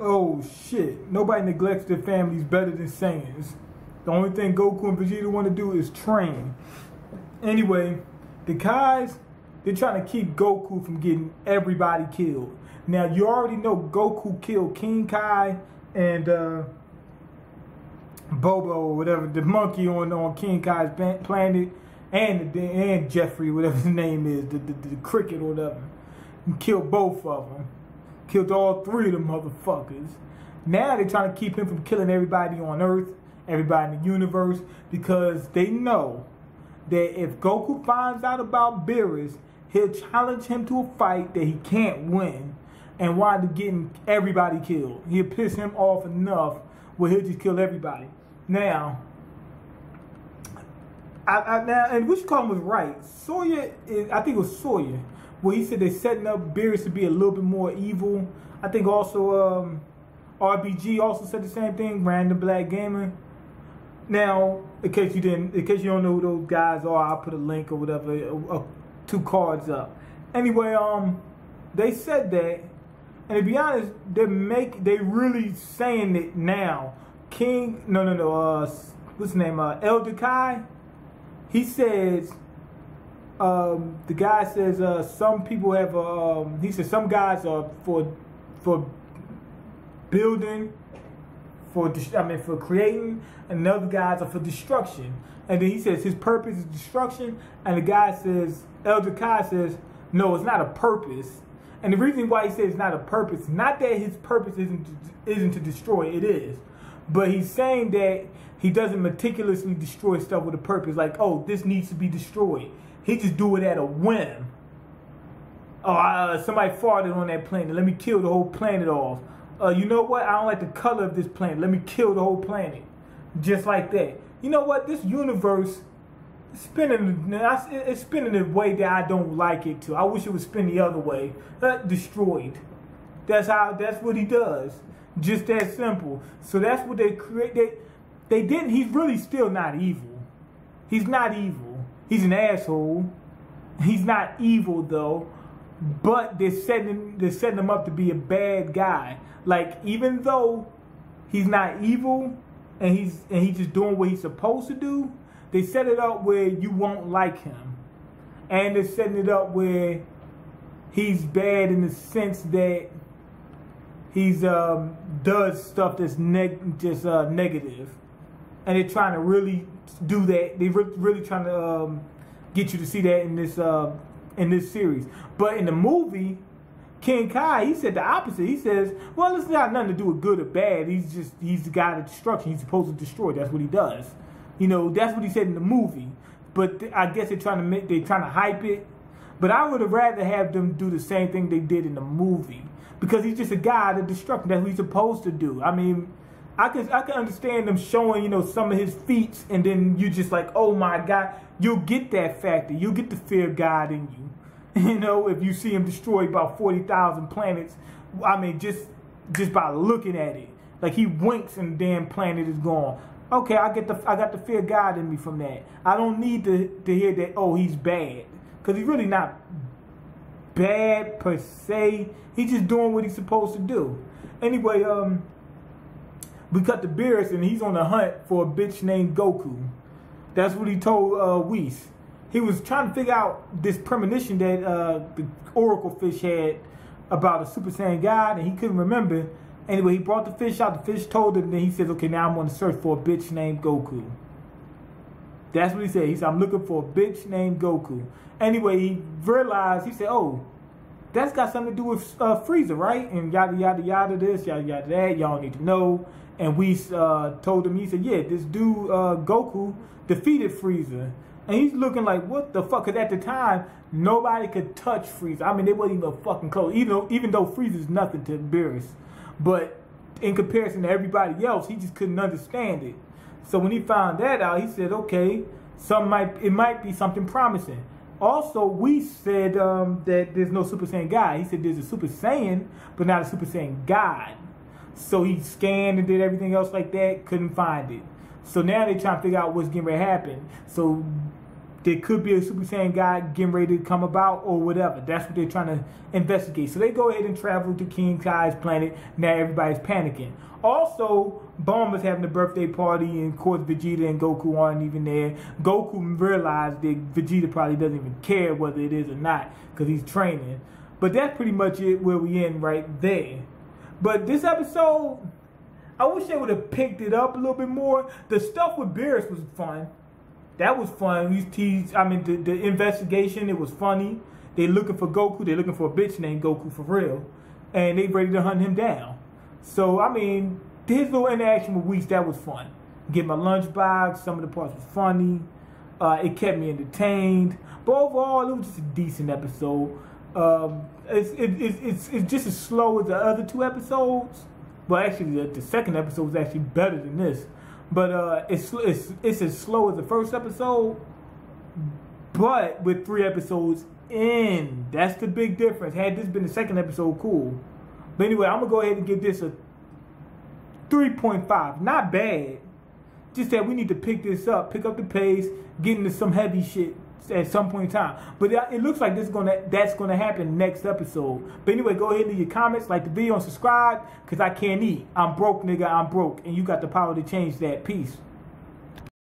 oh shit, nobody neglects their families better than Saiyans. The only thing Goku and Vegeta want to do is train. Anyway, the Kais, they're trying to keep Goku from getting everybody killed. Now, you already know Goku killed King Kai and uh, Bobo or whatever, the monkey on, on King Kai's planet, and and Jeffrey, whatever his name is, the, the, the cricket or whatever. And killed both of them. Killed all three of them motherfuckers. Now they're trying to keep him from killing everybody on Earth, everybody in the universe, because they know that if Goku finds out about Beerus, he'll challenge him to a fight that he can't win and wind up getting everybody killed. He'll piss him off enough where he'll just kill everybody. Now, I, I now and which column was right? Sawyer, is, I think it was Sawyer, where he said they're setting up Beerus to be a little bit more evil. I think also um, RBG also said the same thing. Random Black Gamer. Now, in case you didn't, in case you don't know who those guys are, I'll put a link or whatever, uh, uh, two cards up. Anyway, um, they said that, and to be honest, they make they really saying it now. King, no, no, no, uh, what's his name? Uh, Elder Kai. He says, um, the guy says, uh, some people have, um, he says some guys are for, for building for I mean for creating, and other guys are for destruction. And then he says his purpose is destruction, and the guy says, Elder Kai says, no, it's not a purpose. And the reason why he says it's not a purpose, not that his purpose isn't to, isn't to destroy, it is, but he's saying that he doesn't meticulously destroy stuff with a purpose. Like, oh, this needs to be destroyed. He just do it at a whim. Oh, uh, somebody farted on that planet. Let me kill the whole planet off uh, you know what? I don't like the color of this planet. Let me kill the whole planet. Just like that. You know what? This universe spinning, it's spinning the way that I don't like it to. I wish it would spin the other way. Uh, destroyed. That's how, that's what he does. Just that simple. So that's what they create. They, they didn't, he's really still not evil. He's not evil. He's an asshole. He's not evil though but they're setting they're setting him up to be a bad guy. Like even though he's not evil and he's and he's just doing what he's supposed to do, they set it up where you won't like him, and they're setting it up where he's bad in the sense that he's um, does stuff that's neg- just uh, negative, and they're trying to really do that. They're re- really trying to um, get you to see that in this uh, in this series. But in the movie, King Kai, he said the opposite. He says, well, it's got nothing to do with good or bad. He's just, he's the guy of destruction. He's supposed to destroy. That's what he does. You know, that's what he said in the movie. But I guess they're trying to make, they're trying to hype it. But I would have rather have them do the same thing they did in the movie. Because he's just a guy of destruction. That's what he's supposed to do. I mean, I can I can understand them showing, you know, some of his feats, and then you just like, oh my God, you'll get that factor. You'll get the fear of God in you. You know, if you see him destroy about 40,000 planets, I mean, just just by looking at it. Like he winks and the damn planet is gone. Okay, I get the I got the fear of God in me from that. I don't need to to hear that. Oh, he's bad because he's really not bad per se. He's just doing what he's supposed to do. Anyway, um, we cut the Beerus and he's on the hunt for a bitch named Goku. That's what he told uh, Whis he was trying to figure out this premonition that uh, the Oracle fish had about a Super Saiyan God, and he couldn't remember. Anyway, he brought the fish out. The fish told him, and then he says, "Okay, now I'm going to search for a bitch named Goku." That's what he said. He said, "I'm looking for a bitch named Goku." Anyway, he realized. He said, "Oh, that's got something to do with uh, Frieza, right?" And yada yada yada this, yada yada that. Y'all need to know. And we uh, told him. He said, "Yeah, this dude uh, Goku defeated Frieza." And he's looking like, what the fuck? Because at the time, nobody could touch Frieza. I mean, they wasn't even fucking close. Even though, even though Frieza's nothing to Beerus. But in comparison to everybody else, he just couldn't understand it. So when he found that out, he said, okay, some might it might be something promising. Also, Whis said um, that there's no Super Saiyan God. He said there's a Super Saiyan, but not a Super Saiyan God. So he scanned and did everything else like that, couldn't find it. So now they're trying to figure out what's getting ready to happen. So there could be a Super Saiyan guy getting ready to come about or whatever. That's what they're trying to investigate. So they go ahead and travel to King Kai's planet. Now everybody's panicking. Also, Bulma's having a birthday party, and of course Vegeta and Goku aren't even there. Goku realized that Vegeta probably doesn't even care whether it is or not because he's training. But that's pretty much it where we end right there. But this episode, I wish they would have picked it up a little bit more. The stuff with Beerus was fun. That was fun. These teased, I mean, the, the investigation, it was funny. They're looking for Goku. They're looking for a bitch named Goku for real. And they ready to hunt him down. So, I mean, his little interaction with Whis, that was fun. Get my lunchbox. Some of the parts was funny. Uh, it kept me entertained. But overall, it was just a decent episode. Um, it's, it, it, it's, it's just as slow as the other two episodes. Well, actually, the, the second episode was actually better than this. But uh, it's, it's, it's as slow as the first episode. But with three episodes in, that's the big difference. Had this been the second episode, cool. But anyway, I'm going to go ahead and give this a 3.5. Not bad. Just that we need to pick this up, pick up the pace, get into some heavy shit at some point in time. But it looks like this is gonna that's gonna happen next episode. But anyway, go ahead and leave your comments, like the video, and subscribe, cause I can't eat. I'm broke, nigga. I'm broke, and you got the power to change that. Peace.